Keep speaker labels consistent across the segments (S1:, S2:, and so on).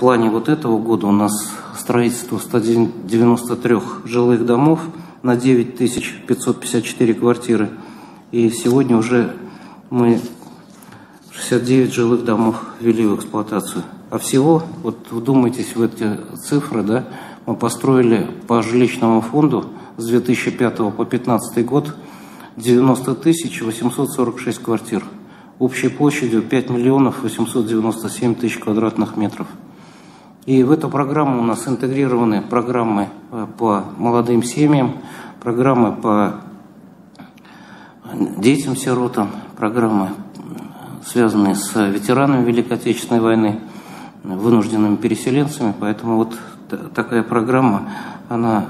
S1: плане вот этого года у нас строительство 193 жилых домов на 9554 квартиры. И сегодня уже мы 69 жилых домов ввели в эксплуатацию. А всего, вот вдумайтесь в эти цифры, да, мы построили по жилищному фонду с 2005 по 2015 год 90 тысяч 846 квартир. Общей площадью 5 миллионов 897 тысяч квадратных метров. И в эту программу у нас интегрированы программы э, по молодым семьям, программы по детям-сиротам, программы, связанные с ветеранами Великой Отечественной войны, вынужденными переселенцами. Поэтому вот такая программа, она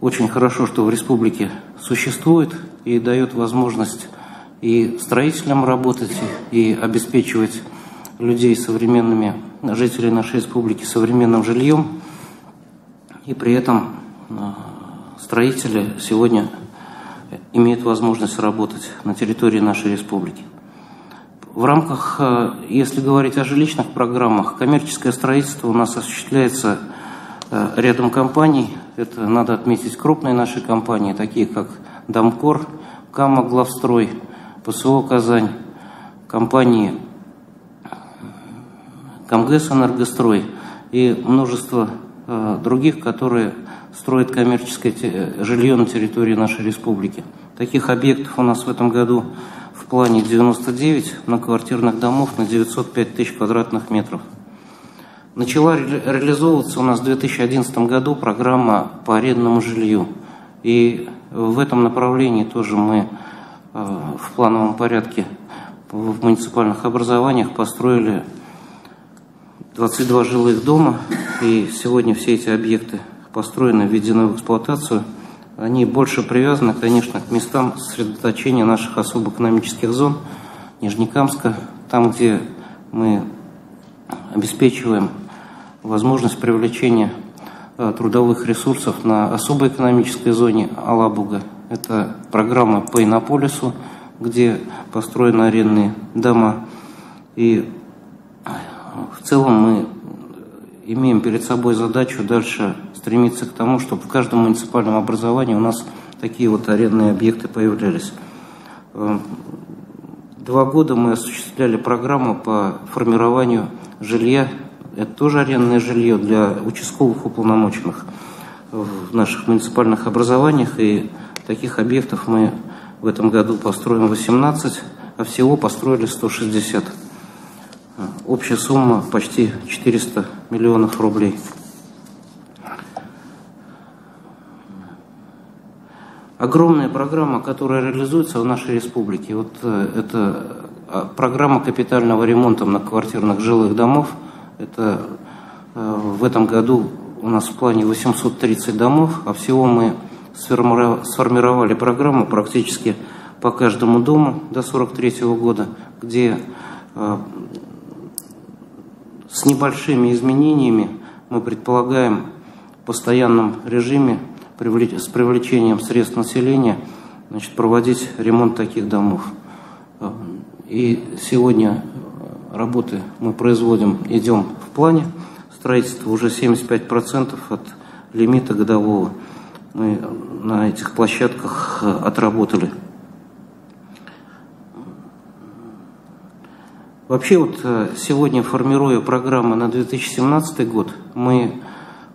S1: очень хорошо, что в республике существует и дает возможность и строителям работать, и обеспечивать людей современными, жителей нашей республики современным жильем. И при этом а, строители сегодня имеют возможность работать на территории нашей республики. В рамках, а, если говорить о жилищных программах, коммерческое строительство у нас осуществляется а, рядом компаний. Это надо отметить крупные наши компании, такие как Домкор, Кама Главстрой, ПСО Казань, компании Камгэс Энергострой и множество э, других, которые строят коммерческое жилье на территории нашей республики. Таких объектов у нас в этом году в плане 99 многоквартирных домов на 905 тысяч квадратных метров. Начала ре реализовываться у нас в 2011 году программа по арендному жилью. И в этом направлении тоже мы э, в плановом порядке в муниципальных образованиях построили 22 жилых дома, и сегодня все эти объекты построены, введены в эксплуатацию. Они больше привязаны, конечно, к местам сосредоточения наших особо экономических зон, Нижнекамска, там, где мы обеспечиваем возможность привлечения э, трудовых ресурсов на особой экономической зоне Алабуга. Это программа по Иннополису, где построены арендные дома. И в целом мы имеем перед собой задачу дальше стремиться к тому, чтобы в каждом муниципальном образовании у нас такие вот арендные объекты появлялись. Эм, два года мы осуществляли программу по формированию жилья. Это тоже арендное жилье для участковых уполномоченных в наших муниципальных образованиях. И таких объектов мы в этом году построим 18, а всего построили 160. Общая сумма почти 400 миллионов рублей. Огромная программа, которая реализуется в нашей республике, вот э, это а, программа капитального ремонта многоквартирных жилых домов. Это э, в этом году у нас в плане 830 домов, а всего мы сформировали программу практически по каждому дому до 43 года, где э, с небольшими изменениями мы предполагаем в постоянном режиме с привлечением средств населения значит, проводить ремонт таких домов. И сегодня работы мы производим, идем в плане строительства уже 75% от лимита годового мы на этих площадках отработали. Вообще вот э, сегодня, формируя программы на 2017 год, мы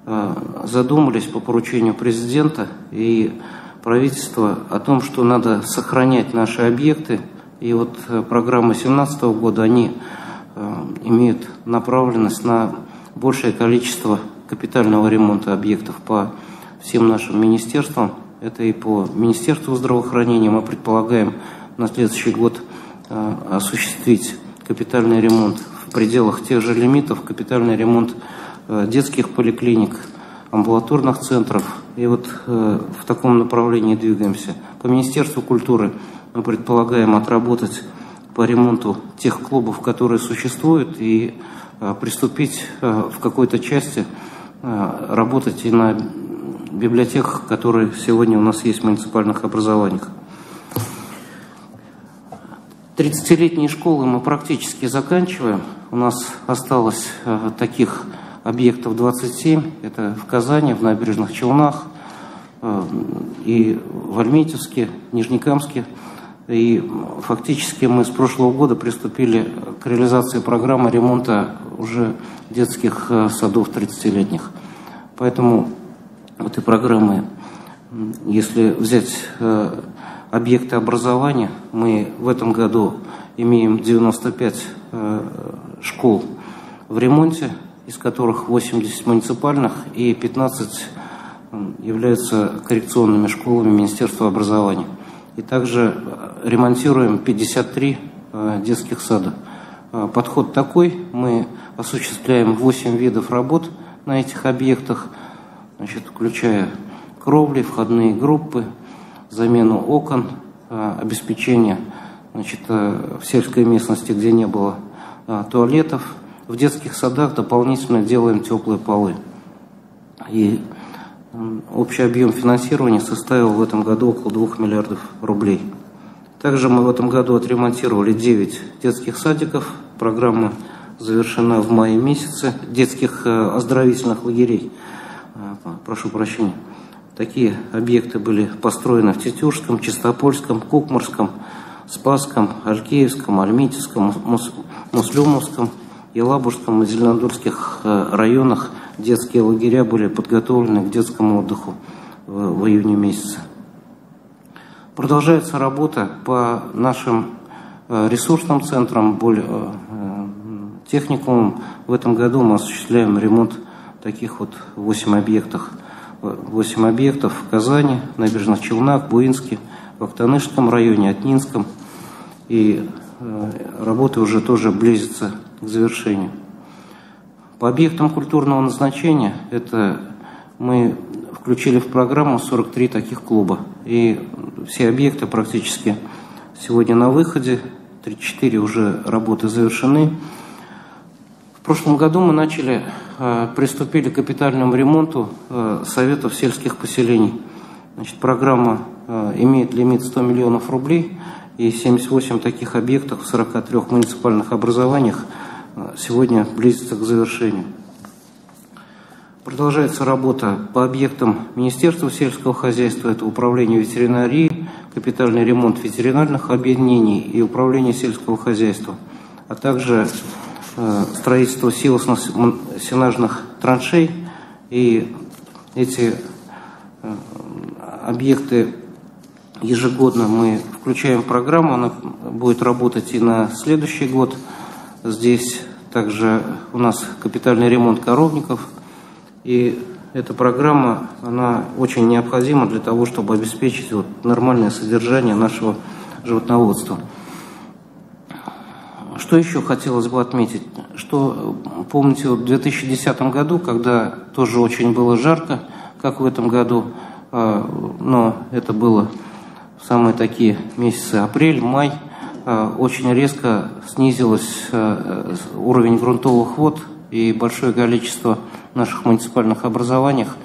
S1: э, задумались по поручению президента и правительства о том, что надо сохранять наши объекты. И вот э, программы 2017 года, они имеют направленность на большее количество капитального ремонта объектов по всем нашим министерствам. Это и по Министерству здравоохранения мы предполагаем на следующий год осуществить капитальный ремонт в пределах тех же лимитов, капитальный ремонт э, детских поликлиник, амбулаторных центров. И вот э, в таком направлении двигаемся. По Министерству культуры мы предполагаем отработать по ремонту тех клубов, которые существуют, и э, приступить в какой-то части работать и на библиотеках, которые сегодня у нас есть в муниципальных образованиях. 30-летние школы мы практически заканчиваем. У нас осталось э, таких объектов 27. Это в Казани, в Набережных Челнах, э, и в Альметьевске, Нижнекамске. И фактически мы с прошлого года приступили к реализации программы ремонта уже детских э, садов 30-летних. Поэтому этой программы, если взять э, объекты образования, мы в этом году имеем 95 школ в ремонте, из которых 80 муниципальных и 15 являются коррекционными школами Министерства образования. И также э, ремонтируем 53 э, детских сада. Э, подход такой, мы осуществляем 8 видов работ на этих объектах, значит, включая кровли, входные группы, замену окон, обеспечение значит, в сельской местности, где не было туалетов. В детских садах дополнительно делаем теплые полы. И Общий объем финансирования составил в этом году около 2 миллиардов рублей. Также мы в этом году отремонтировали 9 детских садиков. Программа завершена в мае месяце. Детских э, оздоровительных лагерей. Э, прошу прощения. Такие объекты были построены в Тетюшском, Чистопольском, Кукмарском, Спасском, Алькеевском, Альметьевском, Муслюмовском, Елабужском и Зеленодольских э, районах детские лагеря были подготовлены к детскому отдыху в, в июне месяце. Продолжается работа по нашим э, ресурсным центрам, э, техникумам. В этом году мы осуществляем ремонт таких вот 8 объектов. 8 объектов в Казани, Набережных Челнах, Буинске, в Актанышском районе, Отнинском. И работы уже тоже близятся к завершению. По объектам культурного назначения это мы включили в программу 43 таких клуба. И все объекты практически сегодня на выходе, 34 уже работы завершены. Прошлом году мы начали, э, приступили к капитальному ремонту э, Советов сельских поселений. Значит, программа э, имеет лимит 100 миллионов рублей, и 78 таких объектов в 43 муниципальных образованиях – сегодня близится к завершению. Продолжается работа по объектам Министерства сельского хозяйства, это управление ветеринарии, капитальный ремонт ветеринарных объединений и управление сельского хозяйства, а также строительство силосно-сенажных траншей. И эти э, объекты ежегодно мы включаем в программу, она будет работать и на следующий год – Здесь также у нас капитальный ремонт коровников. И эта программа, она очень необходима для того, чтобы обеспечить вот нормальное содержание нашего животноводства. Что еще хотелось бы отметить? Что, помните, в 2010 году, когда тоже очень было жарко, как в этом году, а, но это было в самые такие месяцы апрель, май – Э, очень резко снизилась э, уровень грунтовых вод и большое количество наших муниципальных образованиях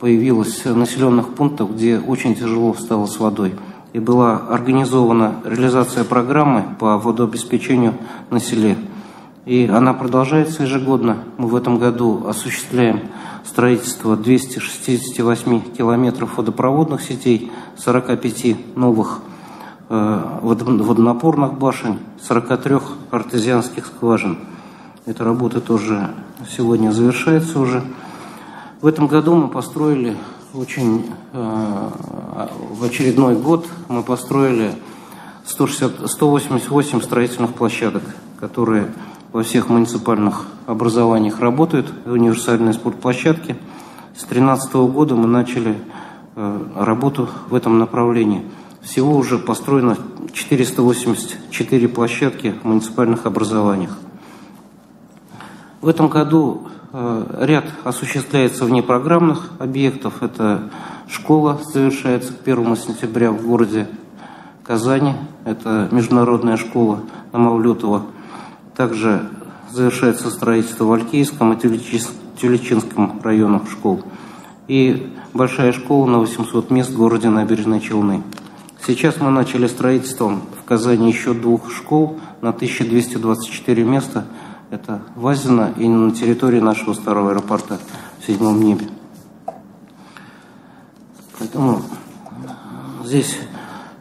S1: появилось населенных пунктов, где очень тяжело стало с водой. И была организована реализация программы по водообеспечению на селе. И она продолжается ежегодно. Мы в этом году осуществляем строительство 268 километров водопроводных сетей, 45 новых Э, водонапорных башен, 43 артезианских скважин. Эта работа тоже сегодня завершается уже. В этом году мы построили очень, э, в очередной год мы построили 160, 188 строительных площадок, которые во всех муниципальных образованиях работают, универсальные спортплощадки. С 2013 года мы начали э, работу в этом направлении – всего уже построено 484 площадки в муниципальных образованиях. В этом году э, ряд осуществляется внепрограммных объектов. Это школа завершается к 1 сентября в городе Казани. Это международная школа на Мавлютово. Также завершается строительство в Алькейском и Тюлечинском районах школ. И большая школа на 800 мест в городе Набережные Челны. Сейчас мы начали строительство в Казани еще двух школ на 1224 места. Это Вазина и на территории нашего старого аэропорта в седьмом небе. Поэтому здесь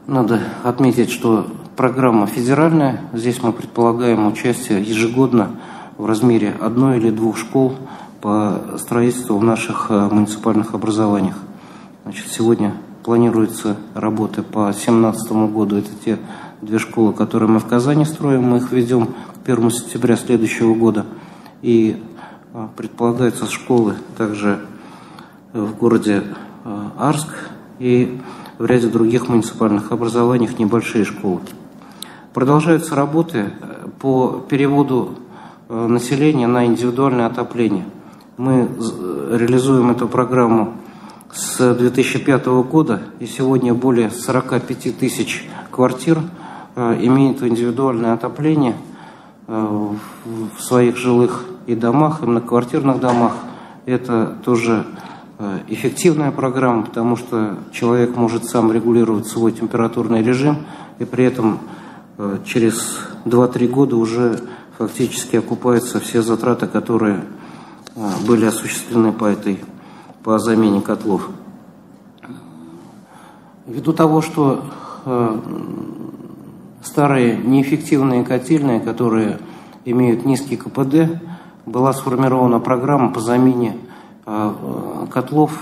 S1: надо отметить, что программа федеральная. Здесь мы предполагаем участие ежегодно в размере одной или двух школ по строительству в наших э, муниципальных образованиях. Значит, сегодня планируется работы по 2017 году. Это те две школы, которые мы в Казани строим. Мы их ведем 1 сентября следующего года. И э, предполагаются школы также в городе Арск и в ряде других муниципальных образованиях небольшие школы. Продолжаются работы по переводу населения на индивидуальное отопление. Мы реализуем эту программу с 2005 года, и сегодня более 45 тысяч квартир э, имеют индивидуальное отопление э, в своих жилых и домах, и многоквартирных домах. Это тоже э, эффективная программа, потому что человек может сам регулировать свой температурный режим, и при этом через 2-3 года уже фактически окупаются все затраты, которые а, были осуществлены по этой по замене котлов. Ввиду того, что э, старые неэффективные котельные, которые имеют низкий КПД, была сформирована программа по замене э, котлов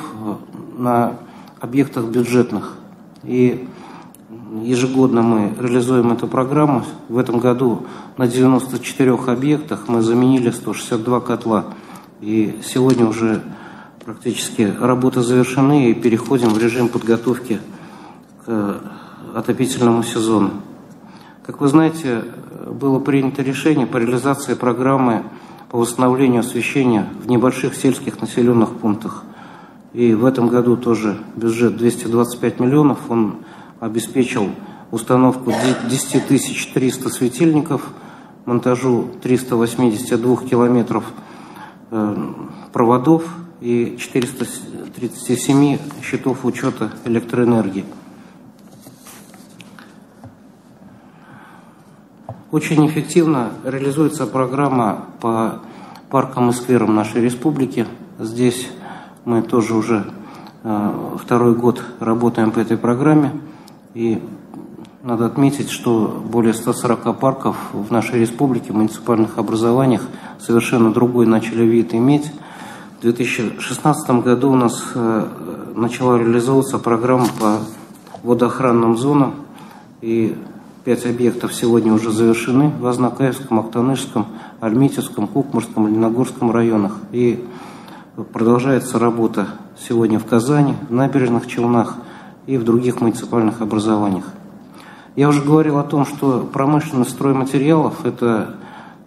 S1: на объектах бюджетных. И ежегодно мы реализуем эту программу. В этом году на 94 объектах мы заменили 162 котла. И сегодня уже практически работы завершены и переходим в режим подготовки к отопительному сезону. Как вы знаете, было принято решение по реализации программы по восстановлению освещения в небольших сельских населенных пунктах. И в этом году тоже бюджет 225 миллионов, он обеспечил установку 10 300 светильников, монтажу 382 километров Э, проводов и 437 счетов учета электроэнергии. Очень эффективно реализуется программа по паркам и скверам нашей республики. Здесь мы тоже уже э, второй год работаем по этой программе. И надо отметить, что более 140 парков в нашей республике, в муниципальных образованиях совершенно другой начали вид иметь. В 2016 году у нас э, начала реализовываться программа по водоохранным зонам, и пять объектов сегодня уже завершены в Азнакаевском, Актанышском, Альметьевском, Кукмурском, Лениногорском районах. И продолжается работа сегодня в Казани, в набережных Челнах и в других муниципальных образованиах. Я уже говорил о том, что промышленность стройматериалов – это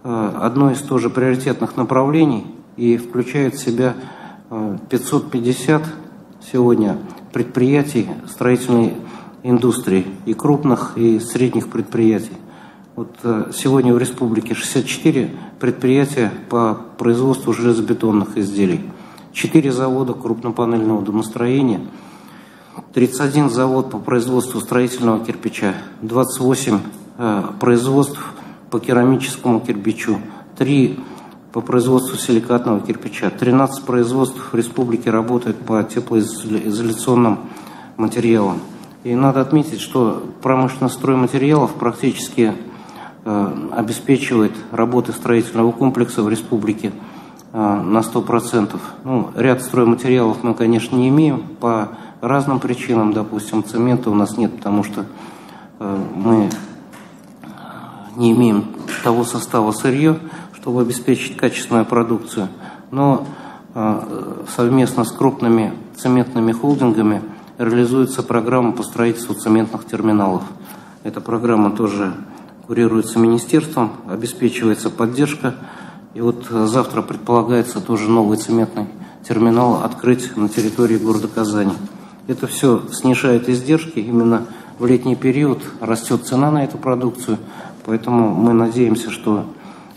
S1: э, одно из тоже приоритетных направлений и включает в себя 550 э, сегодня предприятий строительной индустрии и крупных, и средних предприятий. Вот э, сегодня в республике 64 предприятия по производству железобетонных изделий, 4 завода крупнопанельного домостроения – 31 завод по производству строительного кирпича, 28 э, производств по керамическому кирпичу, 3 по производству силикатного кирпича, 13 производств в республике работают по теплоизоляционным материалам. И надо отметить, что промышленность стройматериалов практически э, обеспечивает работы строительного комплекса в республике э, на 100%. Ну, ряд стройматериалов мы, конечно, не имеем по разным причинам, допустим, цемента у нас нет, потому что э, мы не имеем того состава сырье, чтобы обеспечить качественную продукцию. Но совместно с крупными цементными холдингами реализуется программа по строительству цементных терминалов. Эта программа тоже курируется министерством, обеспечивается поддержка. И вот завтра предполагается тоже новый цементный терминал открыть на территории города Казани. Это все снижает издержки. Именно в летний период растет цена на эту продукцию. Поэтому мы надеемся, что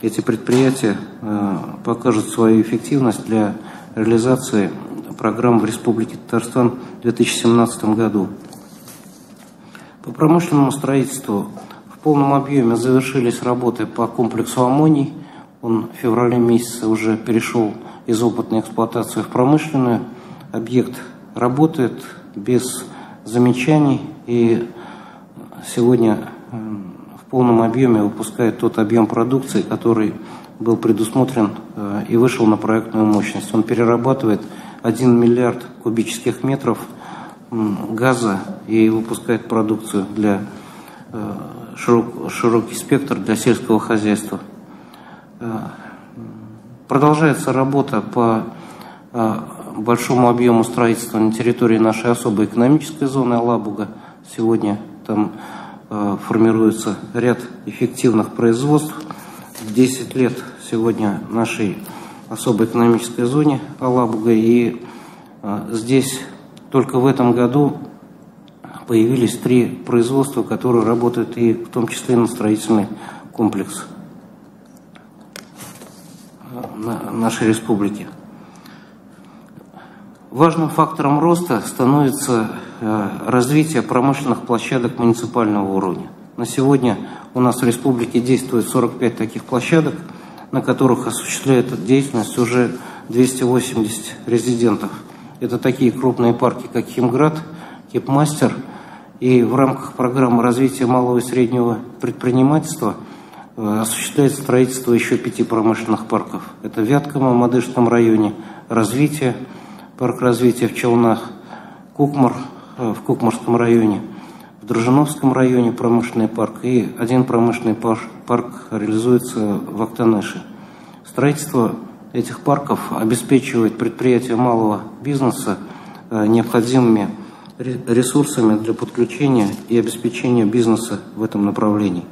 S1: эти предприятия э, покажут свою эффективность для реализации программ в Республике Татарстан в 2017 году. По промышленному строительству в полном объеме завершились работы по комплексу аммоний, Он в феврале месяце уже перешел из опытной эксплуатации в промышленную. Объект работает без замечаний и сегодня в полном объеме выпускает тот объем продукции, который был предусмотрен э, и вышел на проектную мощность. Он перерабатывает 1 миллиард кубических метров газа и выпускает продукцию для э, широк, широкий спектр для сельского хозяйства. Э, продолжается работа по большому объему строительства на территории нашей особой экономической зоны Алабуга. Сегодня там формируется ряд эффективных производств. 10 лет сегодня нашей особой экономической зоне Алабуга. И а, здесь только в этом году появились три производства, которые работают и в том числе на строительный комплекс а, нашей республики. Важным фактором роста становится а, развитие промышленных площадок муниципального уровня. На сегодня у нас в республике действует 45 таких площадок – на которых осуществляет деятельность уже 280 резидентов. Это такие крупные парки, как Химград, Кипмастер. И в рамках программы развития малого и среднего предпринимательства э, осуществляется строительство еще пяти промышленных парков. Это в Мадышском районе, Развитие, парк развития в Челнах, Кукмар э, в Кукмарском районе, в Дрожжиновском районе промышленный парк и один промышленный парк реализуется в Актанеше. Строительство этих парков обеспечивает предприятия малого бизнеса э, необходимыми ресурсами для подключения и обеспечения бизнеса в этом направлении.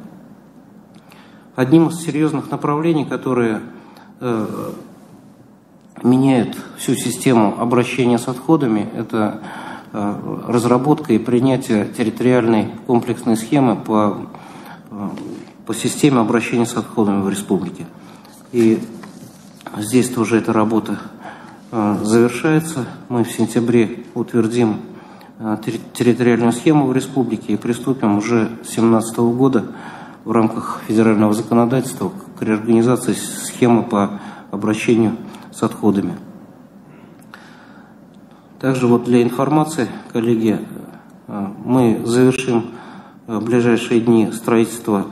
S1: Одним из серьезных направлений, которые э, меняют всю систему обращения с отходами, это разработка и принятие территориальной комплексной схемы по, э, по системе обращения с отходами в республике. И здесь тоже эта работа э, завершается. Мы в сентябре утвердим территориальную схему в республике и приступим уже с 2017 года в рамках федерального законодательства к реорганизации схемы по обращению с отходами. Также вот для информации, коллеги, э, мы завершим э, в ближайшие дни строительство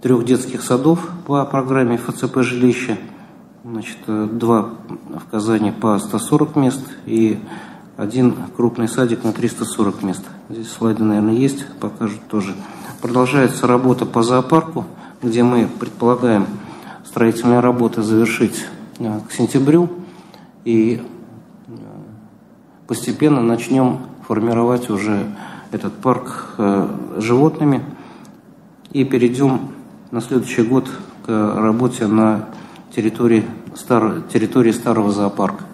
S1: трех детских садов по программе ФЦП «Жилище». Значит, э, два в Казани по 140 мест и один крупный садик на 340 мест. Здесь слайды, наверное, есть, покажут тоже. Продолжается работа по зоопарку, где мы предполагаем строительные работы завершить к сентябрю. И постепенно начнем формировать уже этот парк э, животными и перейдем на следующий год к работе на территории, стар, территории старого зоопарка.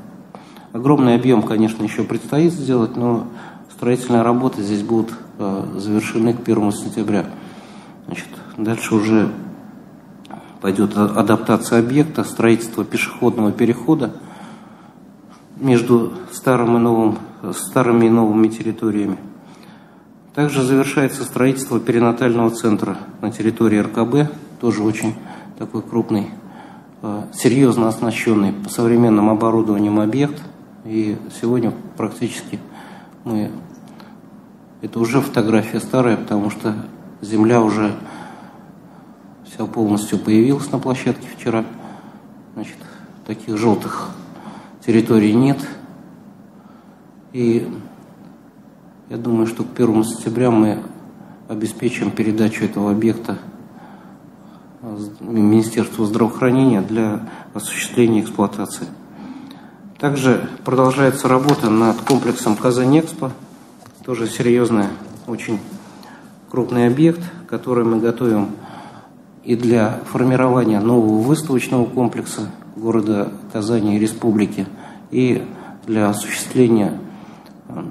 S1: Огромный объем, конечно, еще предстоит сделать, но строительные работы здесь будут э, завершены к 1 сентября. Значит, дальше уже пойдет адаптация объекта, строительство пешеходного перехода – между старым и новым, старыми и новыми территориями. Также завершается строительство перинатального центра на территории РКБ, тоже очень такой крупный, э, серьезно оснащенный по современным оборудованием объект. И сегодня практически мы... Это уже фотография старая, потому что земля уже вся полностью появилась на площадке вчера. Значит, таких желтых территории нет. И я думаю, что к 1 сентября мы обеспечим передачу этого объекта Министерству здравоохранения для осуществления эксплуатации. Также продолжается работа над комплексом Казань-Экспо. Тоже серьезный, очень крупный объект, который мы готовим и для формирования нового выставочного комплекса города Казани и республики – и для осуществления э,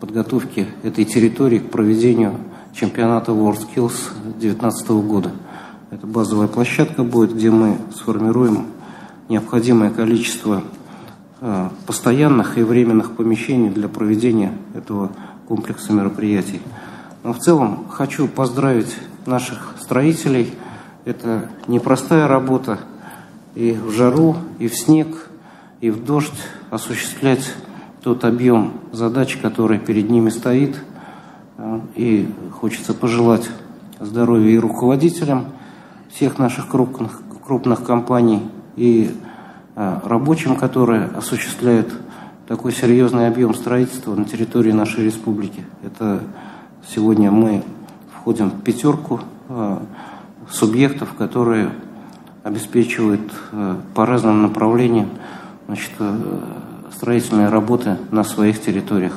S1: подготовки этой территории к проведению чемпионата WorldSkills 2019 года. Это базовая площадка будет, где мы сформируем необходимое количество э, постоянных и временных помещений для проведения этого комплекса мероприятий. Но в целом хочу поздравить наших строителей, Это непростая работа и в жару, и в снег, и в дождь осуществлять тот объем задач, который перед ними стоит. И хочется пожелать здоровья и руководителям всех наших крупных, крупных компаний, и рабочим, которые осуществляют такой серьезный объем строительства на территории нашей республики. Это сегодня мы входим в пятерку субъектов, которые обеспечивают по разным направлениям значит, строительные работы на своих территориях.